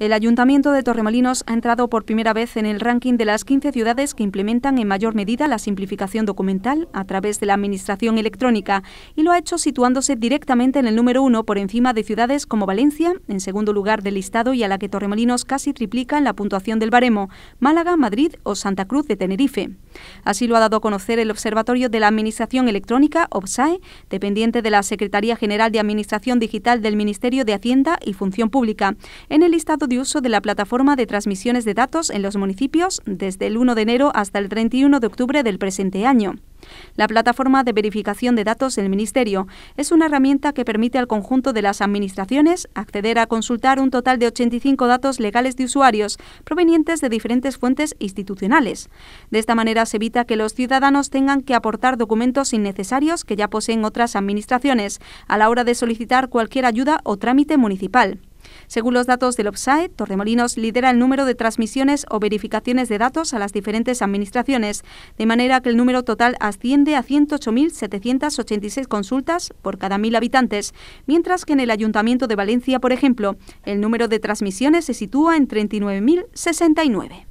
El Ayuntamiento de Torremolinos ha entrado por primera vez en el ranking de las 15 ciudades que implementan en mayor medida la simplificación documental a través de la Administración electrónica y lo ha hecho situándose directamente en el número uno por encima de ciudades como Valencia, en segundo lugar del listado y a la que Torremolinos casi triplica en la puntuación del baremo, Málaga, Madrid o Santa Cruz de Tenerife. Así lo ha dado a conocer el Observatorio de la Administración Electrónica, OBSAE, dependiente de la Secretaría General de Administración Digital del Ministerio de Hacienda y Función Pública, en el listado de uso de la plataforma de transmisiones de datos en los municipios desde el 1 de enero hasta el 31 de octubre del presente año. La plataforma de verificación de datos del Ministerio es una herramienta que permite al conjunto de las administraciones acceder a consultar un total de 85 datos legales de usuarios provenientes de diferentes fuentes institucionales. De esta manera se evita que los ciudadanos tengan que aportar documentos innecesarios que ya poseen otras administraciones a la hora de solicitar cualquier ayuda o trámite municipal. Según los datos del OPSAE, Torremolinos lidera el número de transmisiones o verificaciones de datos a las diferentes administraciones, de manera que el número total asciende a 108.786 consultas por cada mil habitantes, mientras que en el Ayuntamiento de Valencia, por ejemplo, el número de transmisiones se sitúa en 39.069.